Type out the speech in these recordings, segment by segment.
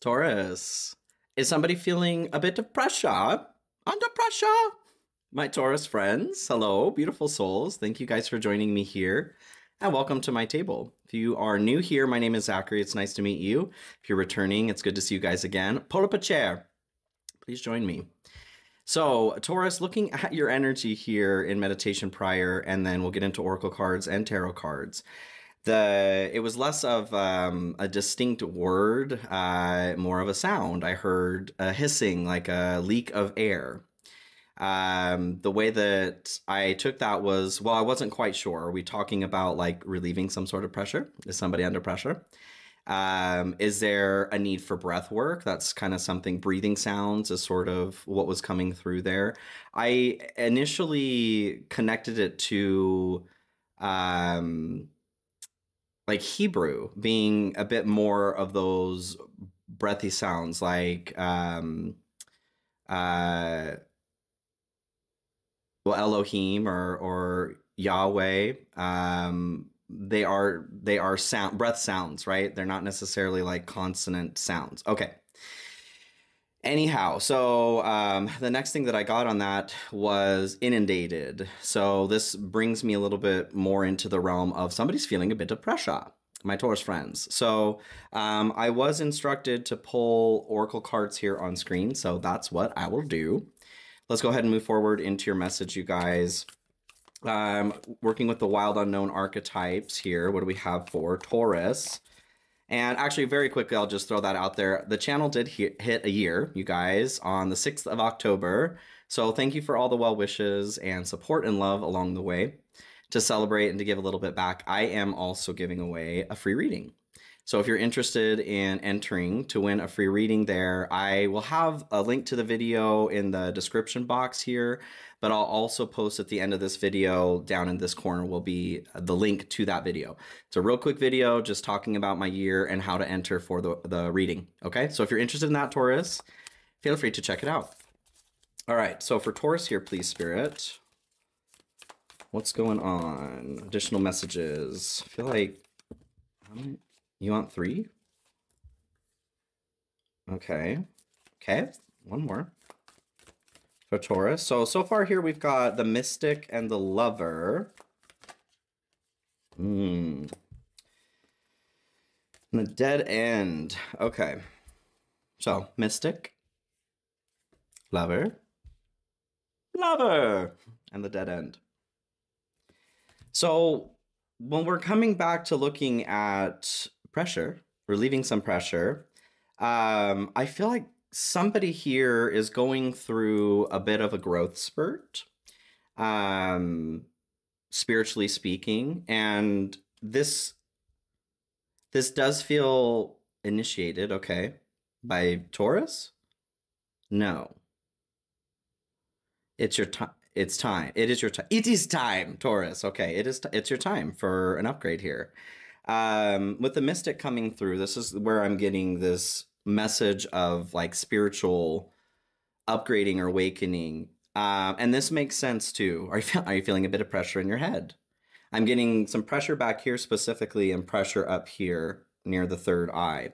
Taurus, is somebody feeling a bit of pressure? Under pressure? My Taurus friends, hello, beautiful souls. Thank you guys for joining me here and welcome to my table. If you are new here, my name is Zachary. It's nice to meet you. If you're returning, it's good to see you guys again. Pull up a chair. Please join me. So, Taurus, looking at your energy here in meditation prior, and then we'll get into oracle cards and tarot cards. The it was less of um, a distinct word, uh, more of a sound. I heard a hissing, like a leak of air. Um, the way that I took that was, well, I wasn't quite sure. Are we talking about like relieving some sort of pressure? Is somebody under pressure? Um, is there a need for breath work? That's kind of something. Breathing sounds is sort of what was coming through there. I initially connected it to um, like Hebrew being a bit more of those breathy sounds, like um, uh, well, Elohim or or Yahweh. Um, they are they are sound breath sounds, right? They're not necessarily like consonant sounds. Okay. Anyhow, so um, the next thing that I got on that was inundated. So this brings me a little bit more into the realm of somebody's feeling a bit of pressure my Taurus friends. So um, I was instructed to pull Oracle cards here on screen, so that's what I will do. Let's go ahead and move forward into your message, you guys um, working with the wild unknown archetypes here. What do we have for Taurus? And actually, very quickly, I'll just throw that out there. The channel did hit a year, you guys, on the 6th of October. So thank you for all the well wishes and support and love along the way. To celebrate and to give a little bit back, I am also giving away a free reading. So if you're interested in entering to win a free reading there, I will have a link to the video in the description box here but I'll also post at the end of this video down in this corner will be the link to that video. It's a real quick video just talking about my year and how to enter for the, the reading. Okay, so if you're interested in that, Taurus, feel free to check it out. All right, so for Taurus here, please, Spirit. What's going on? Additional messages. I feel like you want three? Okay. Okay, one more for Taurus. So, so far here we've got the Mystic and the Lover. Hmm. the Dead End. Okay. So, Mystic, Lover, Lover, and the Dead End. So, when we're coming back to looking at pressure, relieving some pressure, um, I feel like somebody here is going through a bit of a growth spurt, um, spiritually speaking, and this this does feel initiated, okay, by Taurus. No, it's your time. It's time. It is your time. It is time, Taurus. Okay, it is. It's your time for an upgrade here. Um, with the mystic coming through, this is where I'm getting this message of like spiritual upgrading or awakening. Um, and this makes sense too. Are you, are you feeling a bit of pressure in your head? I'm getting some pressure back here specifically and pressure up here near the third eye.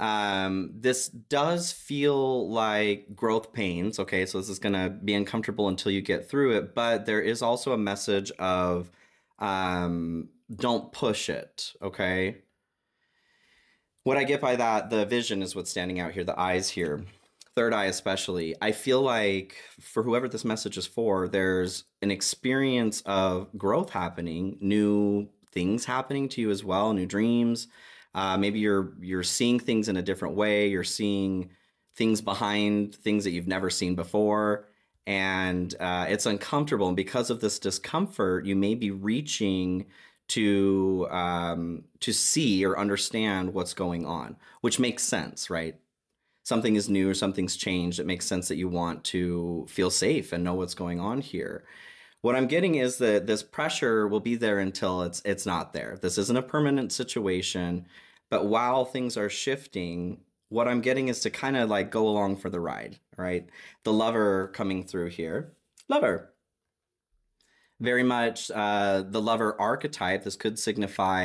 Um, this does feel like growth pains. Okay, so this is going to be uncomfortable until you get through it, but there is also a message of um, don't push it. Okay, what I get by that, the vision is what's standing out here, the eyes here, third eye especially. I feel like for whoever this message is for, there's an experience of growth happening, new things happening to you as well, new dreams. Uh, maybe you're you're seeing things in a different way. You're seeing things behind things that you've never seen before, and uh, it's uncomfortable. And because of this discomfort, you may be reaching to um, to see or understand what's going on, which makes sense, right? Something is new or something's changed. It makes sense that you want to feel safe and know what's going on here. What I'm getting is that this pressure will be there until it's it's not there. This isn't a permanent situation, but while things are shifting, what I'm getting is to kind of like go along for the ride, right? The lover coming through here. Lover very much uh, the lover archetype. This could signify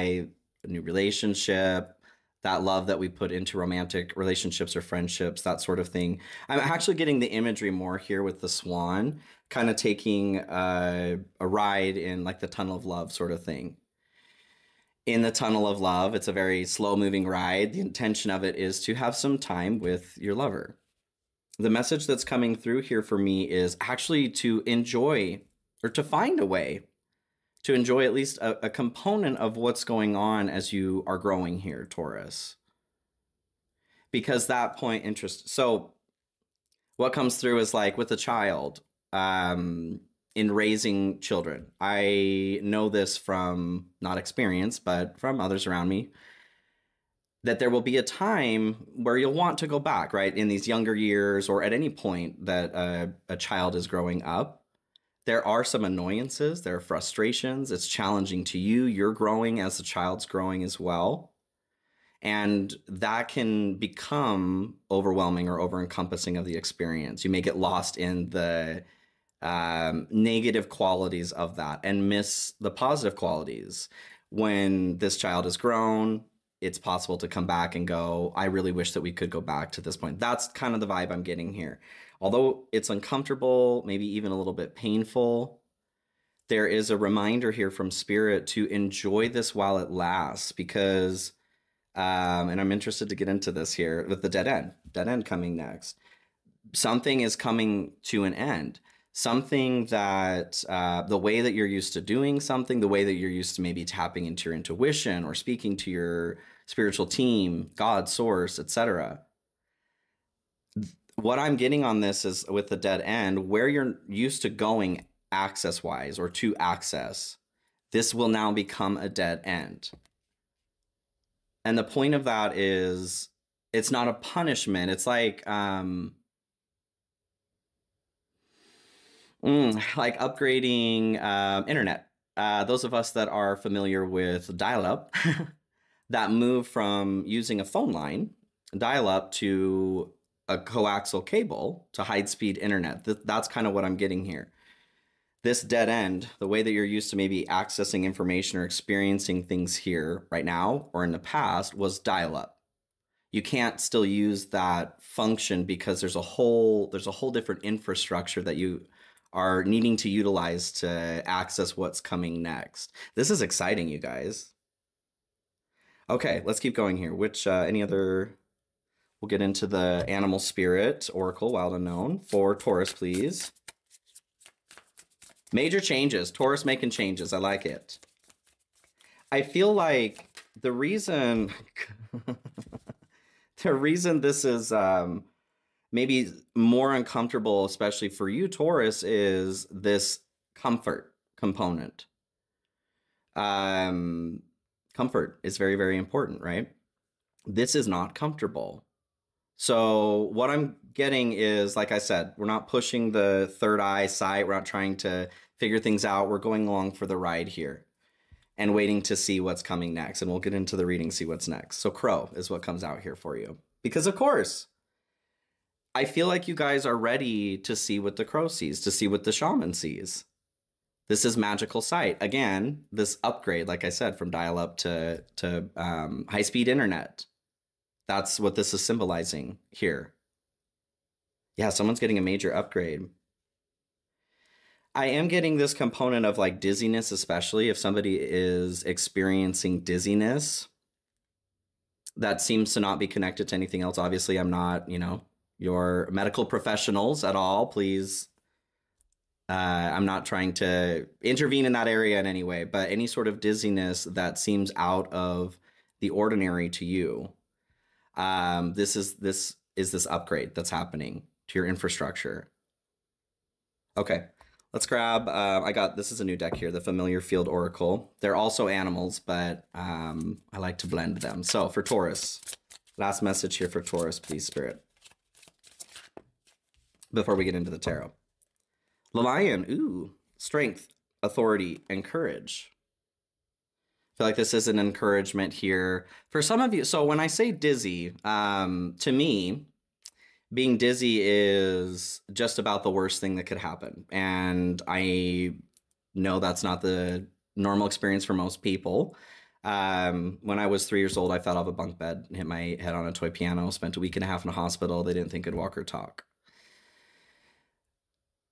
a new relationship, that love that we put into romantic relationships or friendships, that sort of thing. I'm actually getting the imagery more here with the swan, kind of taking a, a ride in like the tunnel of love sort of thing. In the tunnel of love, it's a very slow moving ride. The intention of it is to have some time with your lover. The message that's coming through here for me is actually to enjoy or to find a way to enjoy at least a, a component of what's going on as you are growing here, Taurus. Because that point interest. So, what comes through is like with a child um, in raising children. I know this from not experience, but from others around me that there will be a time where you'll want to go back, right? In these younger years or at any point that a, a child is growing up there are some annoyances, there are frustrations. It's challenging to you. You're growing as the child's growing as well. And that can become overwhelming or over encompassing of the experience. You may get lost in the um, negative qualities of that and miss the positive qualities. When this child has grown, it's possible to come back and go, I really wish that we could go back to this point. That's kind of the vibe I'm getting here although it's uncomfortable, maybe even a little bit painful, there is a reminder here from Spirit to enjoy this while it lasts because, um, and I'm interested to get into this here with the dead end, dead end coming next. Something is coming to an end. Something that uh, the way that you're used to doing something, the way that you're used to maybe tapping into your intuition or speaking to your spiritual team, God, source, etc what I'm getting on this is with the dead end, where you're used to going access wise or to access, this will now become a dead end. And the point of that is it's not a punishment. It's like, um, mm, like upgrading uh, internet. Uh, those of us that are familiar with dial up, that move from using a phone line, dial up, to a coaxial cable to high speed internet. Th- that's kind of what I'm getting here. This dead end, the way that you're used to maybe accessing information or experiencing things here right now or in the past was dial up. You can't still use that function because there's a whole there's a whole different infrastructure that you are needing to utilize to access what's coming next. This is exciting, you guys. Okay, let's keep going here. Which uh, any other We'll get into the Animal Spirit Oracle, Wild Unknown, for Taurus, please. Major changes. Taurus making changes. I like it. I feel like the reason... the reason this is um, maybe more uncomfortable, especially for you, Taurus, is this comfort component. Um, comfort is very, very important, right? This is not comfortable. So what I'm getting is, like I said, we're not pushing the third eye sight. We're not trying to figure things out. We're going along for the ride here and waiting to see what's coming next. And we'll get into the reading, see what's next. So crow is what comes out here for you. Because of course, I feel like you guys are ready to see what the crow sees, to see what the shaman sees. This is magical sight. Again, this upgrade, like I said, from dial up to, to um, high speed internet that's what this is symbolizing here. Yeah, someone's getting a major upgrade. I am getting this component of like dizziness, especially if somebody is experiencing dizziness. That seems to not be connected to anything else. Obviously, I'm not, you know, your medical professionals at all. Please, uh, I'm not trying to intervene in that area in any way, but any sort of dizziness that seems out of the ordinary to you um, this is this is this upgrade that's happening to your infrastructure. Okay, let's grab. Uh, I got this is a new deck here, the Familiar Field Oracle. They're also animals, but um, I like to blend them. So for Taurus, last message here for Taurus, please, Spirit. Before we get into the tarot, the Lion. Ooh, strength, authority, and courage feel like this is an encouragement here for some of you. So when I say dizzy, um, to me, being dizzy is just about the worst thing that could happen. And I know that's not the normal experience for most people. Um, when I was three years old, I fell off a bunk bed, hit my head on a toy piano, spent a week and a half in a hospital. They didn't think I'd walk or talk.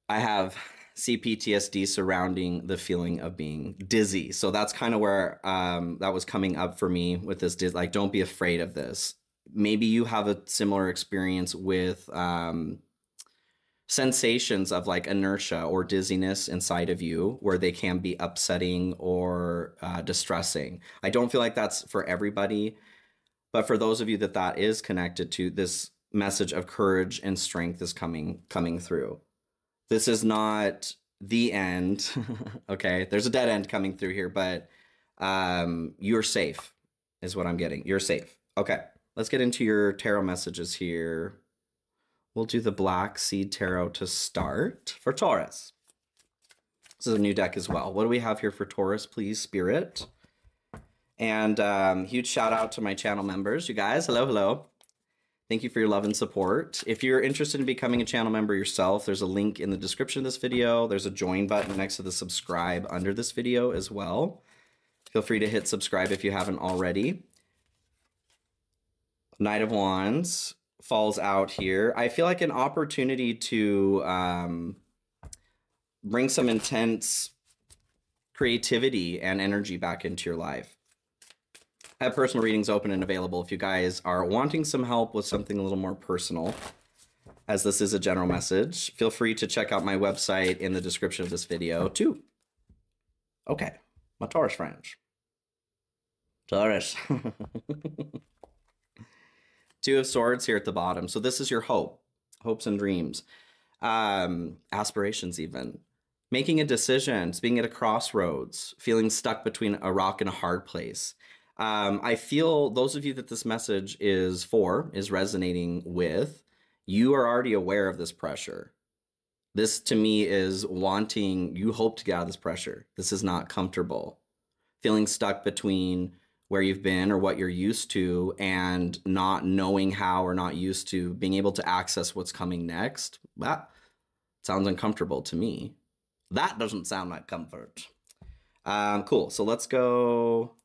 I have CPTSD surrounding the feeling of being dizzy. So that's kind of where um, that was coming up for me with this. Like, don't be afraid of this. Maybe you have a similar experience with um, sensations of like inertia or dizziness inside of you where they can be upsetting or uh, distressing. I don't feel like that's for everybody, but for those of you that that is connected to, this message of courage and strength is coming coming through. This is not the end. okay, there's a dead end coming through here, but um, you're safe, is what I'm getting. You're safe. Okay, let's get into your tarot messages here. We'll do the Black Seed Tarot to start for Taurus. This is a new deck as well. What do we have here for Taurus, please, Spirit? And um, huge shout out to my channel members. You guys, hello, hello. Thank you for your love and support. If you're interested in becoming a channel member yourself, there's a link in the description of this video. There's a join button next to the subscribe under this video as well. Feel free to hit subscribe if you haven't already. Knight of Wands falls out here. I feel like an opportunity to um, bring some intense creativity and energy back into your life. Have personal readings open and available if you guys are wanting some help with something a little more personal. As this is a general message, feel free to check out my website in the description of this video too. Okay, my Taurus friends. Taurus. Two of Swords here at the bottom. So this is your hope, hopes and dreams, um, aspirations, even. Making a decision, being at a crossroads, feeling stuck between a rock and a hard place. Um, I feel those of you that this message is for, is resonating with, you are already aware of this pressure. This to me is wanting, you hope to get out of this pressure. This is not comfortable. Feeling stuck between where you've been or what you're used to and not knowing how or not used to being able to access what's coming next, that sounds uncomfortable to me. That doesn't sound like comfort. Um, cool. So let's go.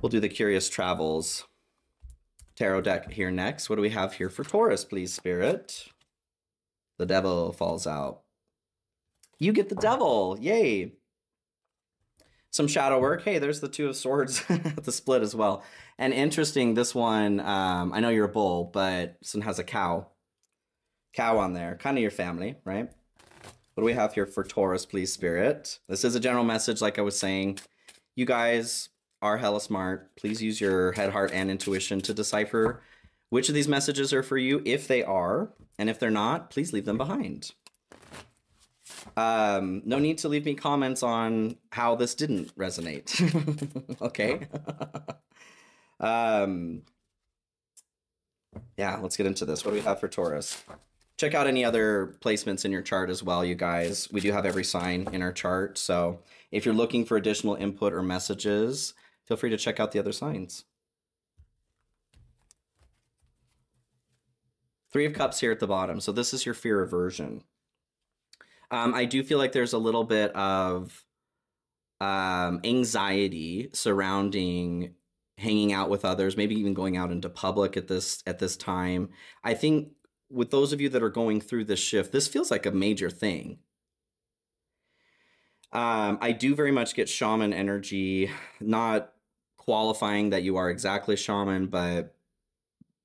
We'll do the Curious Travels tarot deck here next. What do we have here for Taurus, please, Spirit? The devil falls out. You get the devil. Yay some shadow work. Hey, there's the two of swords the split as well. And interesting, this one, um, I know you're a bull, but this one has a cow. Cow on there, kind of your family, right? What do we have here for Taurus, please, Spirit? This is a general message, like I was saying. You guys are hella smart. Please use your head, heart, and intuition to decipher which of these messages are for you, if they are. And if they're not, please leave them behind. Um, no need to leave me comments on how this didn't resonate. okay. um, yeah, let's get into this. What do we have for Taurus? Check out any other placements in your chart as well, you guys. We do have every sign in our chart. So if you're looking for additional input or messages, feel free to check out the other signs. Three of Cups here at the bottom. So this is your fear aversion. Um, I do feel like there's a little bit of um, anxiety surrounding hanging out with others, maybe even going out into public at this at this time. I think with those of you that are going through this shift, this feels like a major thing. Um, I do very much get shaman energy, not qualifying that you are exactly shaman, but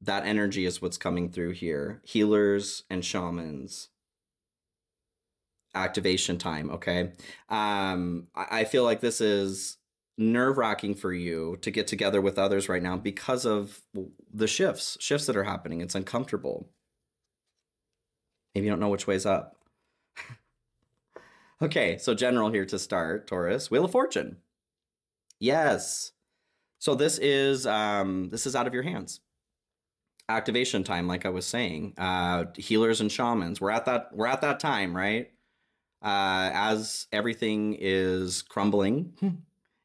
that energy is what's coming through here. Healers and shamans activation time. Okay. Um, I, I feel like this is nerve wracking for you to get together with others right now because of the shifts, shifts that are happening. It's uncomfortable. Maybe you don't know which way's up. okay, so general here to start, Taurus. Wheel of Fortune. Yes. So this is um this is out of your hands. Activation time, like I was saying. Uh healers and shamans. We're at that we're at that time, right? uh, as everything is crumbling hmm.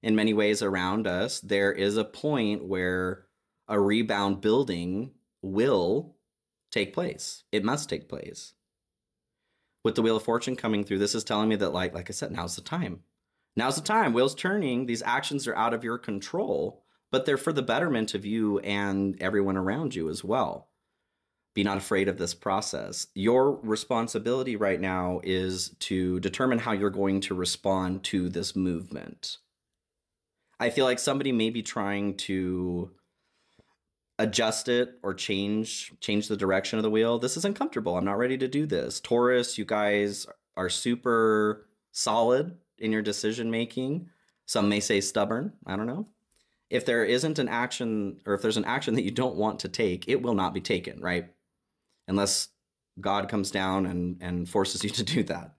in many ways around us, there is a point where a rebound building will take place. It must take place. With the Wheel of Fortune coming through, this is telling me that, like, like I said, now's the time. Now's the time. Wheels turning. These actions are out of your control, but they're for the betterment of you and everyone around you as well. Be not afraid of this process. Your responsibility right now is to determine how you're going to respond to this movement. I feel like somebody may be trying to adjust it or change change the direction of the wheel. This is uncomfortable. I'm not ready to do this. Taurus, you guys are super solid in your decision making. Some may say stubborn. I don't know. If there isn't an action or if there's an action that you don't want to take, it will not be taken, right? Unless God comes down and and forces you to do that.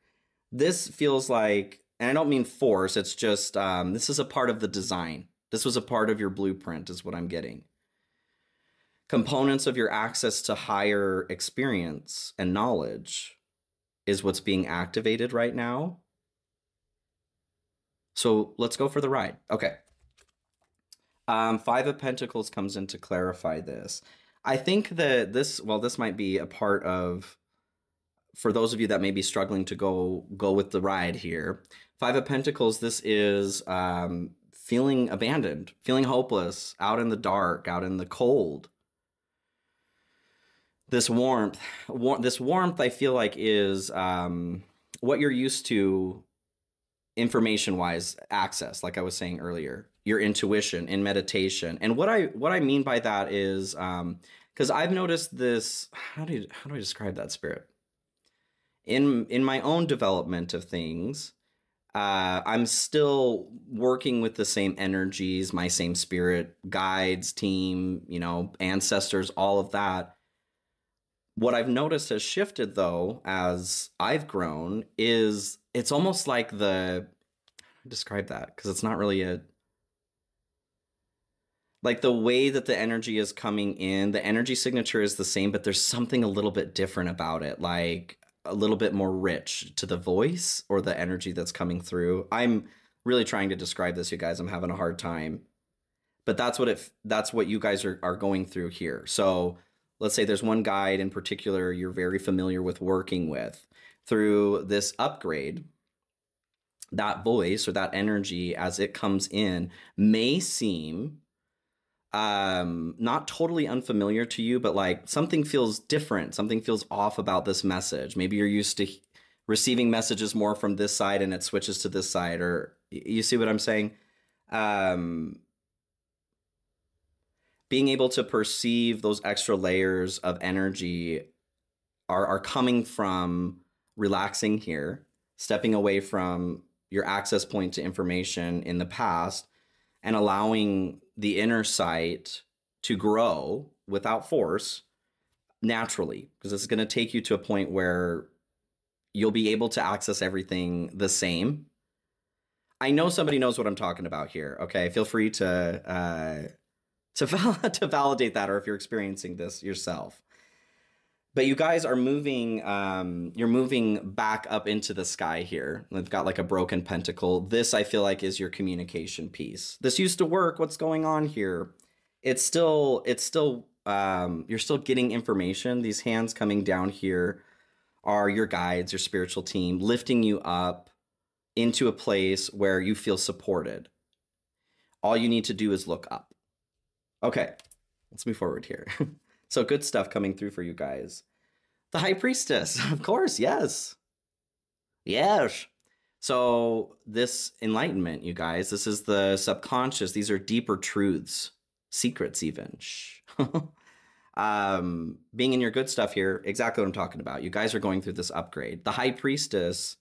This feels like and I don't mean force, it's just um, this is a part of the design. This was a part of your blueprint, is what I'm getting. Components of your access to higher experience and knowledge is what's being activated right now. So let's go for the ride. Okay. Um, Five of Pentacles comes in to clarify this. I think that this, well, this might be a part of, for those of you that may be struggling to go go with the ride here. Five of Pentacles, this is um, feeling abandoned, feeling hopeless, out in the dark, out in the cold. This warmth, war- this warmth, I feel like is um, what you're used to information wise access like i was saying earlier your intuition in meditation. And what i what i mean by that is um because i've noticed this how do you, how do i describe that spirit? In in my own development of things uh i'm still working with the same energies my same spirit guides team you know ancestors all of that what I've noticed has shifted though as I've grown is it's almost like the describe that because it's not really a like the way that the energy is coming in the energy signature is the same but there's something a little bit different about it like a little bit more rich to the voice or the energy that's coming through. I'm really trying to describe this you guys. I'm having a hard time. But that's what it that's what you guys are, are going through here. So let's say there's one guide in particular you're very familiar with working with through this upgrade that voice or that energy as it comes in may seem um not totally unfamiliar to you but like something feels different something feels off about this message. Maybe you're used to receiving messages more from this side and it switches to this side or you see what i'm saying? Um being able to perceive those extra layers of energy are are coming from relaxing here stepping away from your access point to information in the past and allowing the inner sight to grow without force naturally. Because it's going to take you to a point where you'll be able to access everything the same. I know somebody knows what i'm talking about here okay? Feel free to uh to, to validate that or if you're experiencing this yourself. But you guys are moving um, you're moving back up into the sky here. They've got like a broken pentacle. This i feel like is your communication piece. This used to work. What's going on here? It's still it's still um, you're still getting information. These hands coming down here are your guides your spiritual team lifting you up into a place where you feel supported. All you need to do is look up okay let's move forward here So good stuff coming through for you guys. The High Priestess, of course, yes. Yes. So this enlightenment, you guys, this is the subconscious. These are deeper truths, secrets even. um, being in your good stuff here, exactly what I'm talking about. You guys are going through this upgrade. The High Priestess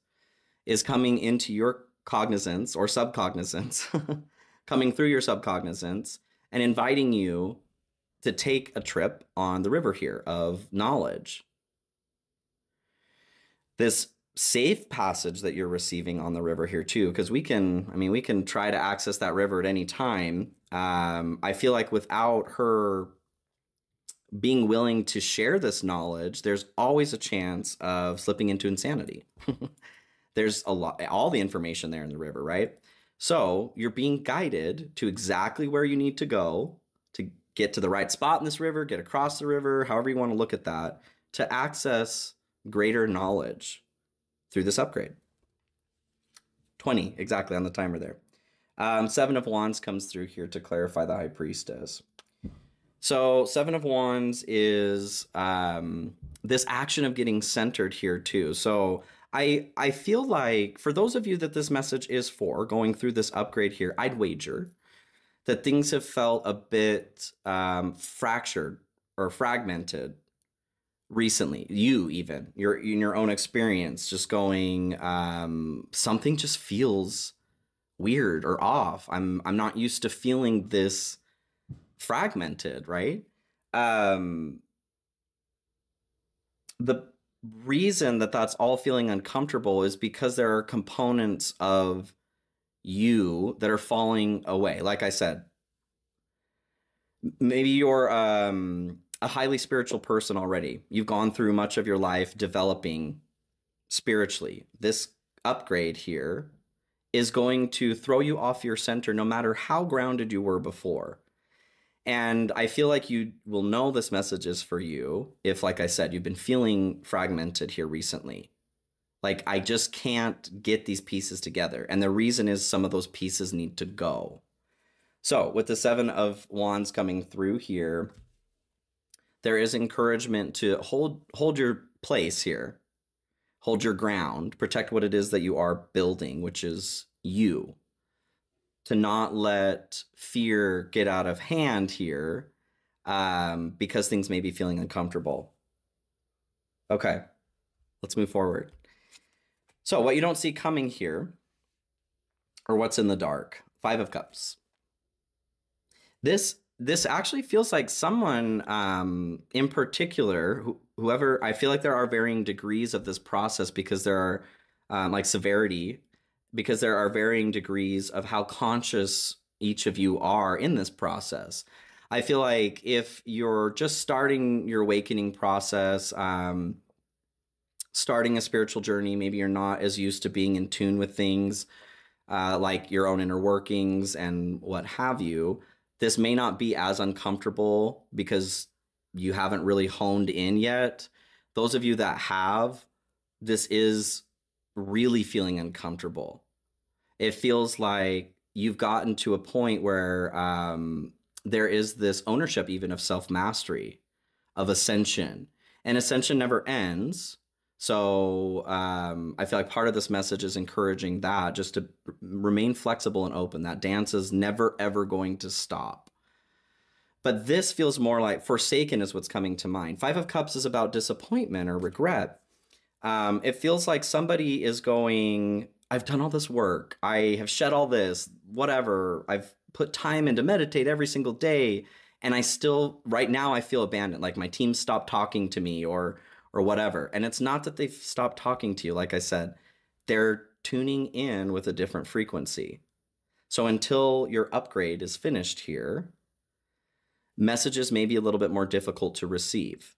is coming into your cognizance or subcognizance, coming through your subcognizance and inviting you to take a trip on the river here of knowledge. This safe passage that you're receiving on the river here too because we can i mean we can try to access that river at any time. Um, i feel like without her being willing to share this knowledge there's always a chance of slipping into insanity. There's a lot all the information there in the river right so you're being guided to exactly where you need to go to get to the right spot in this river, get across the river, however you want to look at that, to access greater knowledge through this upgrade. 20 exactly on the timer there. Um, Seven of Wands comes through here to clarify the High Priestess. So, Seven of Wands is um, this action of getting centered here too. So, I I feel like for those of you that this message is for going through this upgrade here, I'd wager that things have felt a bit um, fractured or fragmented recently. You even your in your own experience, just going um, something just feels weird or off. I'm I'm not used to feeling this fragmented, right? Um, the reason that that's all feeling uncomfortable is because there are components of you that are falling away. Like I said, maybe you're um, a highly spiritual person already. You've gone through much of your life developing spiritually. This upgrade here is going to throw you off your center no matter how grounded you were before. And I feel like you will know this message is for you if, like I said, you've been feeling fragmented here recently. Like, I just can't get these pieces together. And the reason is some of those pieces need to go. So, with the Seven of Wands coming through here, there is encouragement to hold hold your place here. Hold your ground, protect what it is that you are building, which is you to not let fear get out of hand here um, because things may be feeling uncomfortable. Okay, let's move forward. So, what you don't see coming here, or what's in the dark, Five of Cups. This this actually feels like someone um, in particular, wh- whoever. I feel like there are varying degrees of this process because there are um, like severity because there are varying degrees of how conscious each of you are in this process. I feel like if you're just starting your awakening process, um, starting a spiritual journey, maybe you're not as used to being in tune with things uh, like your own inner workings and what have you. This may not be as uncomfortable because you haven't really honed in yet. Those of you that have, this is really feeling uncomfortable. It feels like you've gotten to a point where um, there is this ownership, even of self mastery, of ascension. And ascension never ends. So um, I feel like part of this message is encouraging that just to remain flexible and open. That dance is never, ever going to stop. But this feels more like forsaken is what's coming to mind. Five of Cups is about disappointment or regret. Um, it feels like somebody is going, I've done all this work. I have shed all this, whatever. I've put time into meditate every single day. And I still, right now, I feel abandoned. Like my team stopped talking to me or, or whatever. And it's not that they've stopped talking to you. Like I said, they're tuning in with a different frequency. So until your upgrade is finished here, messages may be a little bit more difficult to receive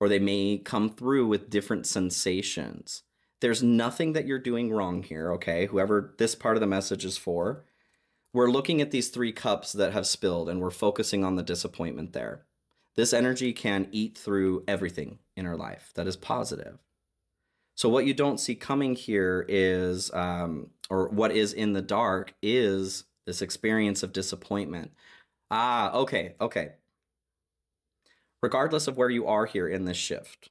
or they may come through with different sensations. There's nothing that you're doing wrong here, okay? Whoever this part of the message is for, we're looking at these three cups that have spilled and we're focusing on the disappointment there. This energy can eat through everything in our life that is positive. So, what you don't see coming here is, um, or what is in the dark is this experience of disappointment. Ah, okay, okay regardless of where you are here in this shift.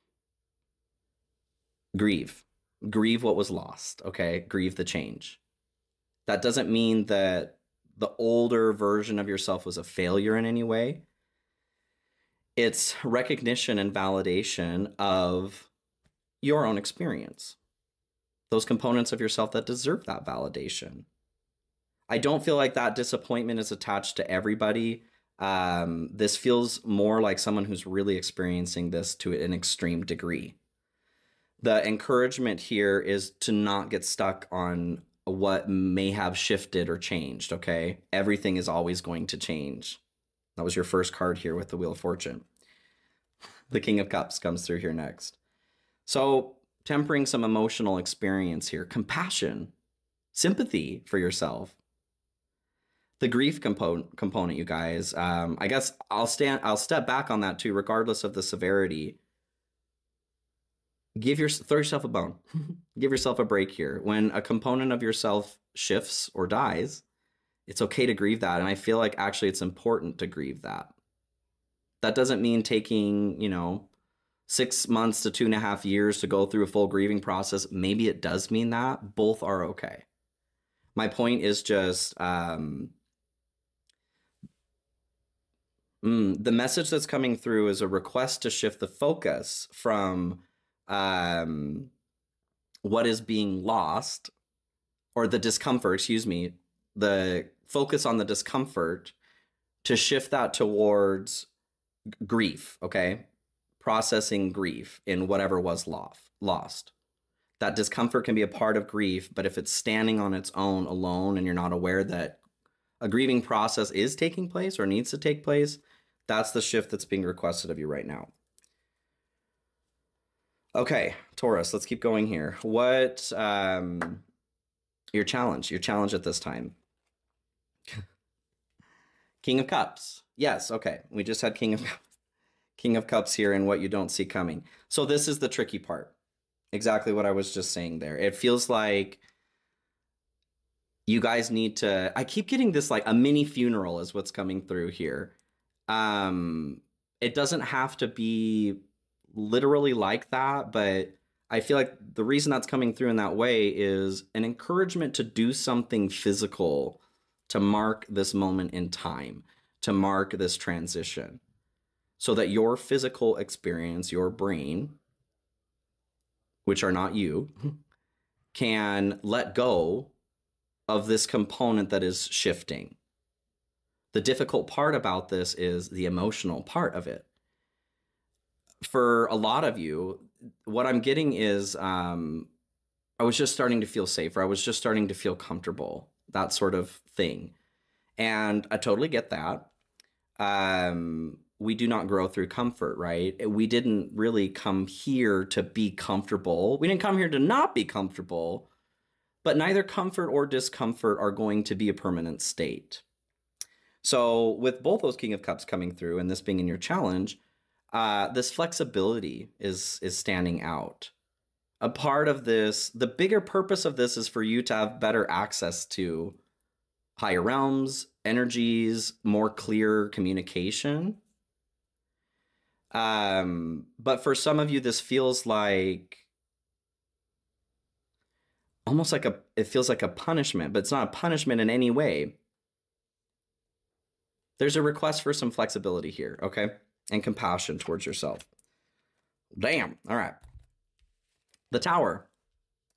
Grieve. Grieve what was lost, okay? Grieve the change. That doesn't mean that the older version of yourself was a failure in any way. It's recognition and validation of your own experience, those components of yourself that deserve that validation. I don't feel like that disappointment is attached to everybody um, this feels more like someone who's really experiencing this to an extreme degree. The encouragement here is to not get stuck on what may have shifted or changed, okay? Everything is always going to change. That was your first card here with the Wheel of Fortune. The King of Cups comes through here next. So, tempering some emotional experience here, compassion, sympathy for yourself, the grief component component you guys um, i guess i'll stand i'll step back on that too regardless of the severity give your throw yourself a bone. give yourself a break here. When a component of yourself shifts or dies, it's okay to grieve that. And I feel like actually it's important to grieve that. That doesn't mean taking, you know, six months to two and a half years to go through a full grieving process. Maybe it does mean that. Both are okay. My point is just um, mm, the message that's coming through is a request to shift the focus from um, what is being lost or the discomfort, excuse me, the focus on the discomfort to shift that towards grief, okay? Processing grief in whatever was lost. That discomfort can be a part of grief, but if it's standing on its own alone and you're not aware that a grieving process is taking place or needs to take place, that's the shift that's being requested of you right now. Okay, Taurus, let's keep going here. What um your challenge, your challenge at this time. King of Cups. Yes, okay. We just had King of King of Cups here and what you don't see coming. So this is the tricky part. Exactly what I was just saying there. It feels like you guys need to I keep getting this like a mini funeral is what's coming through here. Um it doesn't have to be literally like that, but I feel like the reason that's coming through in that way is an encouragement to do something physical to mark this moment in time, to mark this transition, so that your physical experience, your brain, which are not you, can let go of this component that is shifting. The difficult part about this is the emotional part of it for a lot of you, what I'm getting is um, I was just starting to feel safer. I was just starting to feel comfortable, that sort of thing. And I totally get that. Um, we do not grow through comfort, right? We didn't really come here to be comfortable. We didn't come here to not be comfortable, but neither comfort or discomfort are going to be a permanent state. So, with both those King of Cups coming through and this being in your challenge, uh, this flexibility is is standing out. A part of this, the bigger purpose of this is for you to have better access to higher realms, energies, more clear communication. Um, but for some of you, this feels like almost like a it feels like a punishment, but it's not a punishment in any way. There's a request for some flexibility here, okay? and compassion towards yourself. Damn. All right. The tower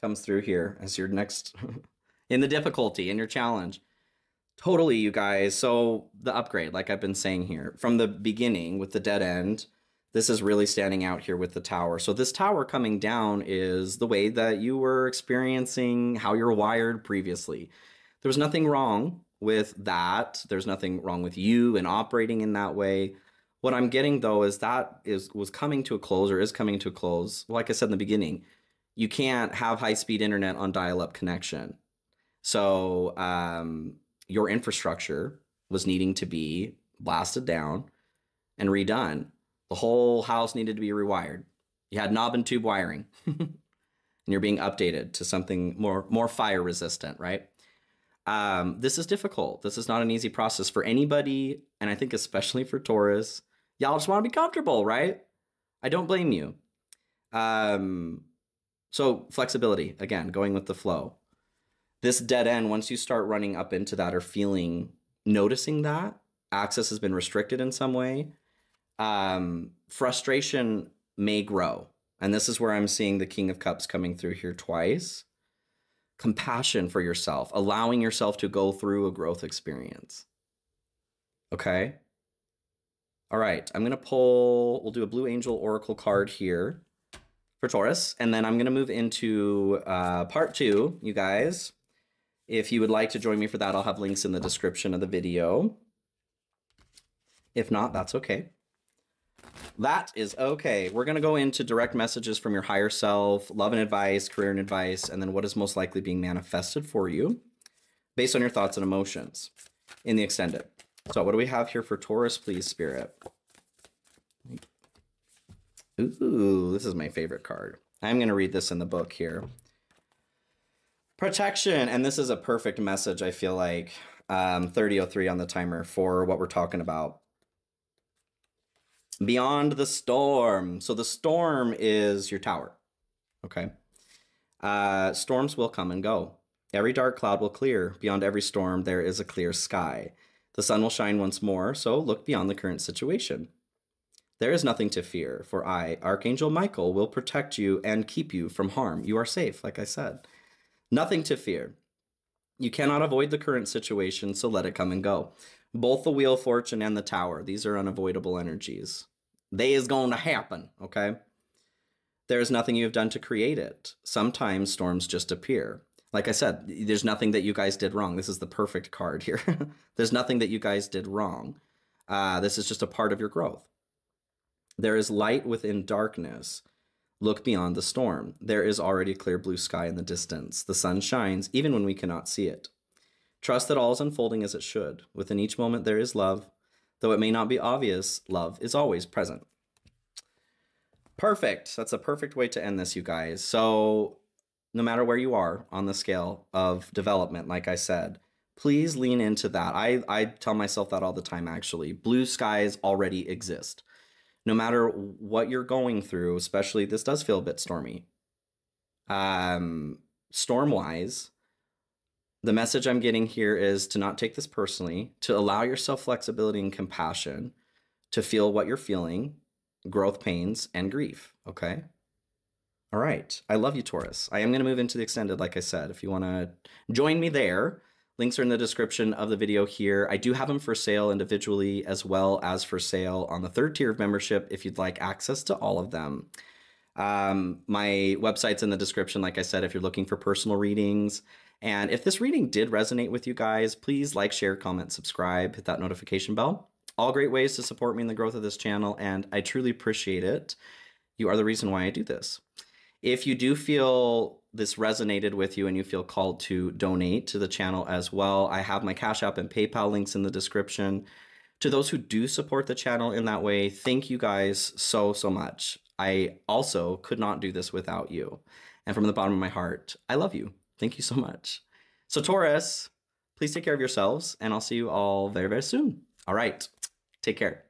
comes through here as your next in the difficulty in your challenge. Totally, you guys. So, the upgrade, like I've been saying here, from the beginning with the dead end, this is really standing out here with the tower. So, this tower coming down is the way that you were experiencing how you're wired previously. There was nothing wrong with that. There's nothing wrong with you and operating in that way. What I'm getting though is that is was coming to a close or is coming to a close. Like I said in the beginning, you can't have high speed internet on dial up connection. So um, your infrastructure was needing to be blasted down and redone. The whole house needed to be rewired. You had knob and tube wiring, and you're being updated to something more more fire resistant, right? Um, this is difficult. This is not an easy process for anybody, and I think especially for Taurus y'all just want to be comfortable, right? I don't blame you. Um, so flexibility again, going with the flow. This dead end, once you start running up into that or feeling, noticing that access has been restricted in some way, um, frustration may grow. And this is where I'm seeing the King of Cups coming through here twice. Compassion for yourself, allowing yourself to go through a growth experience. Okay? All right, I'm gonna pull, we'll do a Blue Angel Oracle card here for Taurus, and then I'm gonna move into uh, part two, you guys. If you would like to join me for that, I'll have links in the description of the video. If not, that's okay. That is okay. We're going to go into direct messages from your higher self, love and advice, career and advice, and then what is most likely being manifested for you based on your thoughts and emotions in the extended. So what do we have here for Taurus, please, Spirit? Ooh, this is my favorite card. I'm going to read this in the book here. Protection, and this is a perfect message, I feel like. Um, 3003 on the timer for what we're talking about. Beyond the storm. So the storm is your tower. Okay. Uh, storms will come and go. Every dark cloud will clear. Beyond every storm, there is a clear sky. The sun will shine once more, so look beyond the current situation. There is nothing to fear, for I, Archangel Michael, will protect you and keep you from harm. You are safe, like I said. Nothing to fear. You cannot avoid the current situation, so let it come and go. Both the Wheel of Fortune and the Tower, these are unavoidable energies. They is going to happen, okay? There is nothing you have done to create it. Sometimes storms just appear. Like I said, there's nothing that you guys did wrong. This is the perfect card here. there's nothing that you guys did wrong. Uh, this is just a part of your growth. There is light within darkness. Look beyond the storm. There is already clear blue sky in the distance. The sun shines even when we cannot see it. Trust that all is unfolding as it should. Within each moment there is love. Though it may not be obvious, love is always present. Perfect. That's a perfect way to end this, you guys. So, no matter where you are on the scale of development, like I said, please lean into that. I, I tell myself that all the time, actually. Blue skies already exist no matter what you're going through, especially this does feel a bit stormy. Um, storm wise, the message I'm getting here is to not take this personally, to allow yourself flexibility and compassion to feel what you're feeling, growth pains, and grief. Okay. All right. I love you, Taurus. I am going to move into the extended, like I said. If you want to join me there, Links are in the description of the video here. I do have them for sale individually as well as for sale on the third tier of membership if you'd like access to all of them. Um, my website's in the description, like I said, if you're looking for personal readings. And if this reading did resonate with you guys, please like, share, comment, subscribe, hit that notification bell. All great ways to support me in the growth of this channel, and I truly appreciate it. You are the reason why I do this. If you do feel this resonated with you and you feel called to donate to the channel as well, I have my Cash App and PayPal links in the description. To those who do support the channel in that way, thank you guys so, so much. I also could not do this without you. And from the bottom of my heart, I love you. Thank you so much. So, Taurus, please take care of yourselves, and I'll see you all very, very soon. All right. Take care.